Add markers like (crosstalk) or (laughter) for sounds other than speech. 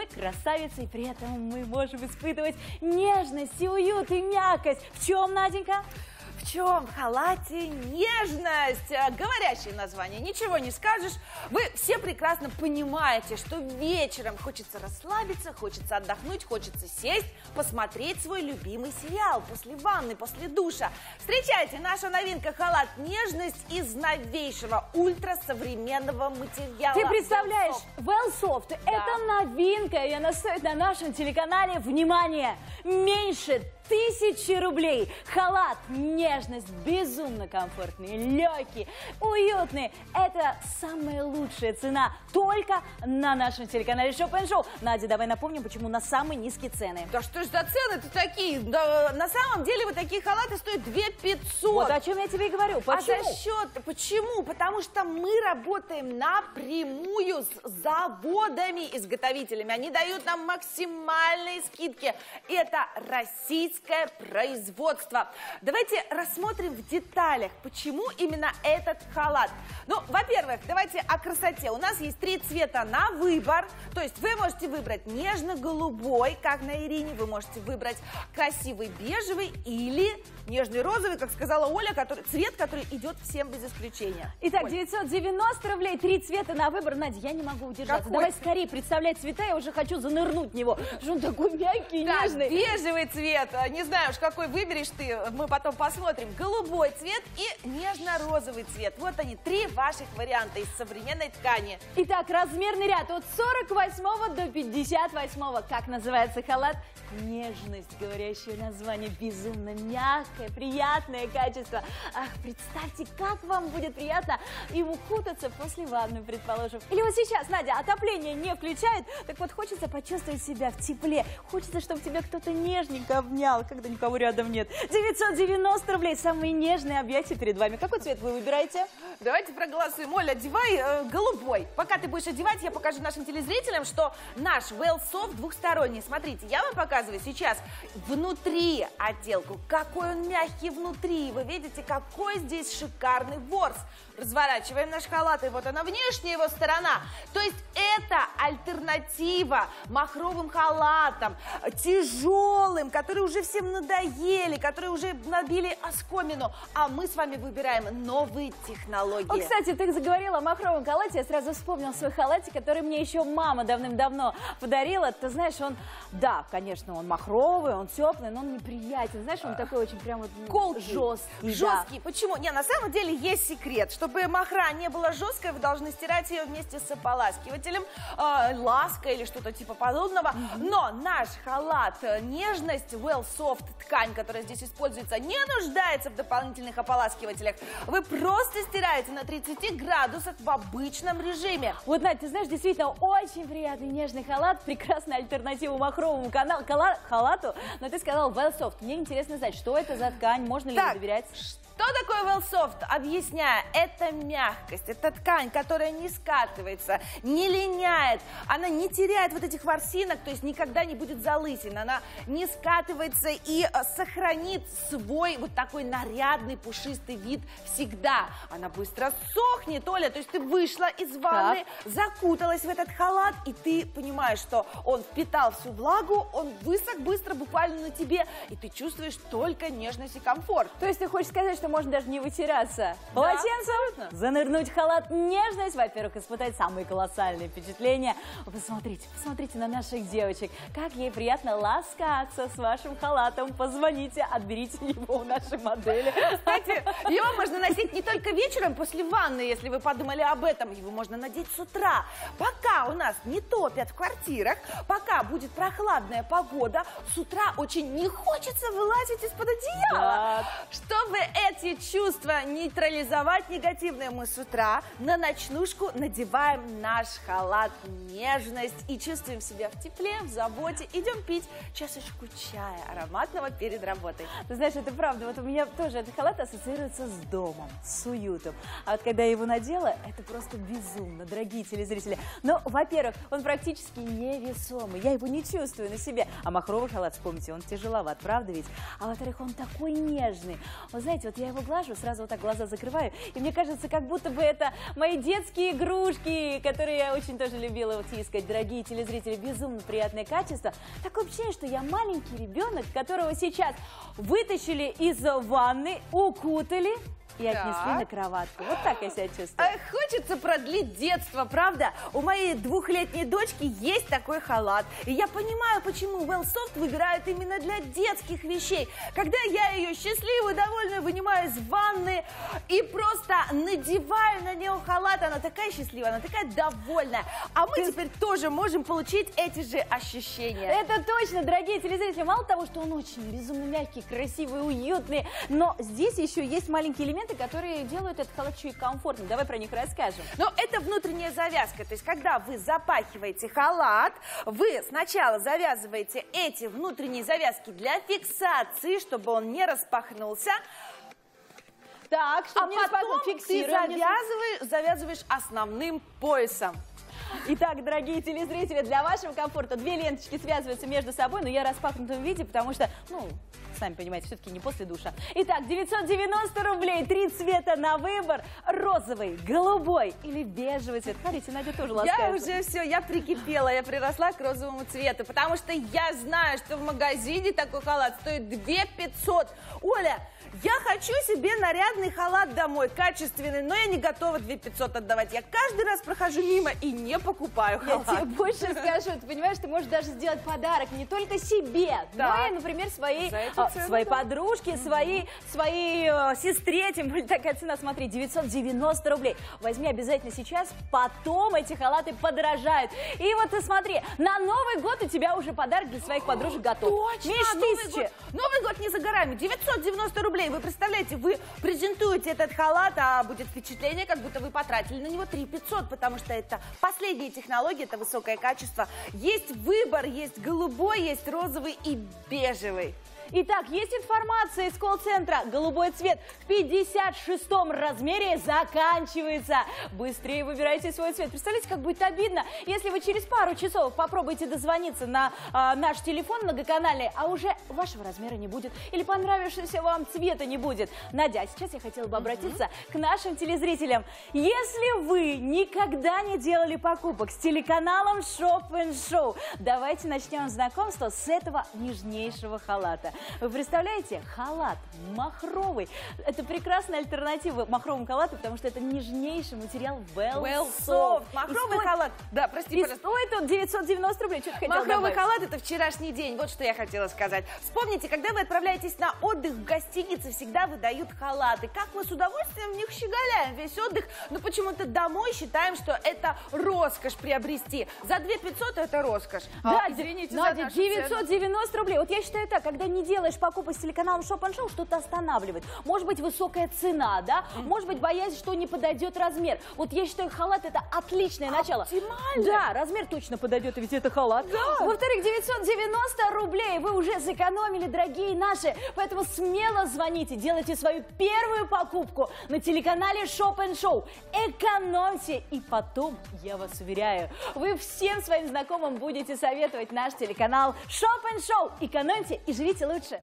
мы красавицы, и при этом мы можем испытывать нежность и уют и мягкость. В чем, Наденька? В чем в халате нежность? А, Говорящее название, ничего не скажешь. Вы все прекрасно понимаете, что вечером хочется расслабиться, хочется отдохнуть, хочется сесть, посмотреть свой любимый сериал после ванны, после душа. Встречайте, наша новинка халат нежность из новейшего ультрасовременного материала. Ты представляешь, Wellsoft. Wellsoft, это новинка, и она стоит на нашем телеканале, внимание, меньше тысячи рублей. Халат, нежность, безумно комфортный, легкий, уютный. Это самая лучшая цена только на нашем телеканале Shop Show. Надя, давай напомним, почему у нас самые низкие цены. Да что ж за цены-то такие? Да, на самом деле вот такие халаты стоят 2 500. Вот о чем я тебе и говорю. Почему? А за счет, почему? Потому что мы работаем напрямую с заводами-изготовителями. Они дают нам максимальные скидки. Это российское производство. Давайте рассмотрим в деталях, почему именно этот халат. Ну, во-первых, давайте о красоте. У нас есть три цвета на выбор. То есть вы можете выбрать нежно-голубой, как на Ирине. Вы можете выбрать красивый бежевый или нежный розовый, как сказала Оля, который, цвет, который идет всем без исключения. Итак, Оль. 990 рублей, три цвета на выбор. Надя, я не могу удержаться. Какой? Давай скорее представлять цвета, я уже хочу занырнуть в него. Что он такой мягкий, Так, нежный. бежевый цвет. А, Не знаю уж, какой выберешь ты. Мы потом посмотрим. Голубой цвет и нежно-розовый цвет. Вот они, три ваших варианта из современной ткани. Итак, размерный ряд от 48 до 58. Как называется халат? Нежность, говорящее название, безумно мягкое, приятное качество. Ах, представьте, как вам будет приятно им укутаться после ванны, предположим. Или вот сейчас, Надя, отопление не включает, так вот хочется почувствовать себя в тепле. Хочется, чтобы тебя кто-то нежненько обнял, когда никого рядом нет. 990 рублей, самые нежные объятия перед вами. Какой цвет вы выбираете? Давайте проголосуем. Оля, одевай э, голубой. Пока ты будешь одевать, я покажу нашим телезрителям, что наш Well Soft двухсторонний. Смотрите, я вам показываю сейчас внутри отделку. Какой он мягкий внутри. Вы видите, какой здесь шикарный ворс. Разворачиваем наш халат, и вот она внешняя его сторона. То есть это альтернатива махровым халатам, тяжелым, которые уже всем надоели, которые уже набили оскомину. А мы с вами выбираем новые технологии. О, кстати, ты заговорила о махровом халате, я сразу вспомнил свой халатик, который мне еще мама давным-давно подарила. Ты знаешь, он, да, конечно, он махровый, он теплый, но он неприятен. Знаешь, он такой очень прям вот Колкий, жесткий. жесткий. Почему? Не, на самом деле есть секрет. Чтобы махра не была жесткой, вы должны стирать ее вместе с ополаскивателем, э, лаской или что-то типа подобного. Но наш халат э, нежность Well Soft ткань, которая здесь используется, не нуждается в дополнительных ополаскивателях. Вы просто стираете на 30 градусах в обычном режиме. Вот, Надь, ты знаешь, действительно очень приятный нежный халат, прекрасная альтернатива махровому канал, кала- халату. Но ты сказал Well Soft. Мне интересно знать, что это за ткань, можно ли Так, доверять? Что такое Wellsoft? Объясняю. Это мягкость, это ткань, которая не скатывается, не линяет, она не теряет вот этих ворсинок, то есть никогда не будет залысин, она не скатывается и э, сохранит свой вот такой нарядный пушистый вид всегда. Она быстро сохнет, Оля, то есть ты вышла из ванны, закуталась в этот халат, и ты понимаешь, что он впитал всю влагу, он высох быстро буквально на тебе, и ты чувствуешь только нежность и комфорт. То есть ты хочешь сказать, что можно даже не вытираться Да, полотенцем, абсолютно. занырнуть в халат, нежность, во-первых, испытать самые колоссальные впечатления. Посмотрите, посмотрите на наших девочек, как ей приятно ласкаться с вашим халатом. Позвоните, отберите (laughs) его у нашей модели. Кстати, его можно носить не только вечером после ванны, если вы подумали об этом. Его можно надеть с утра. Пока у нас не топят в квартирах, пока будет прохладная погода, с утра очень не хочется вылазить из-под одеяла. Да. Чтобы эти чувства нейтрализовать негативные, мы с утра на ночнушку надеваем наш халат нежность и чувствуем себя в тепле, в заботе. Идем пить чашечку чая ароматного перед работой. Ты знаешь, это правда. Вот у меня тоже этот халат ассоциируется с домом, с уютом. А вот когда я его надела, это просто безумно, дорогие телезрители. Но, во-первых, он практически невесомый. Я его не чувствую на себе. А махровый халат, вспомните, он тяжеловат, правда ведь? А во-вторых, он такой нежный. Вы знаете, вот я его глажу, сразу вот так глаза закрываю, и мне кажется, как будто бы это мои детские игрушки, которые я очень тоже любила вот искать. Дорогие телезрители, безумно приятное качество. Такое ощущение, что я маленький ребенок, которого сейчас вытащили из ванны, укутали, и отнесли на кроватку. Вот так я себя чувствую. Хочется продлить детство, правда? У моей двухлетней дочки есть такой халат. И я понимаю, почему Wellsoft выбирают именно для детских вещей. Когда я ее счастливую, довольную вынимаю из ванны и просто надеваю на нее халат, она такая счастливая, она такая довольная. А мы теперь тоже можем получить эти же ощущения. Это точно, дорогие телезрители. Мало того, что он очень безумно мягкий, красивый, уютный, но здесь еще есть маленькие элементы, которые делают этот халат и комфортным. Давай про них расскажем. Но это внутренняя завязка, то есть когда вы запахиваете халат, вы сначала завязываете эти внутренние завязки для фиксации, чтобы он не распахнулся, Так, а чтобы не потом ты завязываешь, завязываешь основным поясом. Итак, дорогие телезрители, для вашего комфорта две ленточки связываются между собой, но я распахнутом виде, потому что, ну, сами понимаете, все-таки не после душа. Итак, 990 рублей, три цвета на выбор. Розовый, голубой или бежевый цвет. Смотрите, Надя тоже Я ласкается. уже все, я прикипела, я приросла к розовому цвету, потому что я знаю, что в магазине такой халат стоит 2 500. Оля, я хочу себе нарядный халат домой, качественный, но я не готова 2 500 отдавать. Я каждый раз прохожу мимо и не покупаю Я халат. тебе больше скажу, ты понимаешь, ты можешь даже сделать подарок не только себе, но Так. и, например, своей, а, своей да. подружке, своей, своей э, сестре, тем более такая цена, смотри, 990 рублей. Возьми обязательно сейчас, потом эти халаты подорожают. И вот ты смотри, на Новый год у тебя уже подарок для своих подружек готов. Точно, Меньше Новый год, Новый год не за горами, 990 рублей. Вы представляете, вы презентуете этот халат, а будет впечатление, как будто вы потратили на него 3 500, потому что это последние технологии, это высокое качество. Есть выбор, есть голубой, есть розовый и бежевый. Итак, есть информация из колл-центра. Голубой цвет в 56 размере заканчивается. Быстрее выбирайте свой цвет. Представляете, как будет обидно, если вы через пару часов попробуете дозвониться на а, наш телефон многоканальный, а уже вашего размера не будет или понравившегося вам цвета не будет. Надя, а сейчас я хотела бы обратиться к нашим телезрителям. Если вы никогда не делали покупок с телеканалом Shop Show, давайте начнем знакомство с этого нежнейшего халата. Вы представляете, халат махровый. Это прекрасная альтернатива махровому халату, потому что это нежнейший материал Well, Well Soft. soft. Махровый стоит- халат. Да, прости, И пожалуйста. стоит он 990 рублей. Что Махровый добавить? халат это вчерашний день, вот что я хотела сказать. Вспомните, когда вы отправляетесь на отдых в гостинице, всегда выдают халаты. Как мы с удовольствием в них щеголяем весь отдых, но почему-то домой считаем, что это роскошь приобрести. За 2 500 это роскошь. Да, А, извините за Надя, цену. 990 рублей. Вот я считаю так, когда не делаешь покупок с телеканалом Shop and Show, что-то останавливает. Может быть, высокая цена, да? Может быть, боязнь, что не подойдет размер. Вот я считаю, халат это отличное начало. Оптимально. Да, размер точно подойдет, ведь это халат. Во-вторых, 990 рублей вы уже сэкономили, дорогие наши. Поэтому смело звоните, делайте свою первую покупку на телеканале Shop and Show. Экономьте, и потом, я вас уверяю, вы всем своим знакомым будете советовать наш телеканал Shop and Show. Экономьте и живите Bellucci.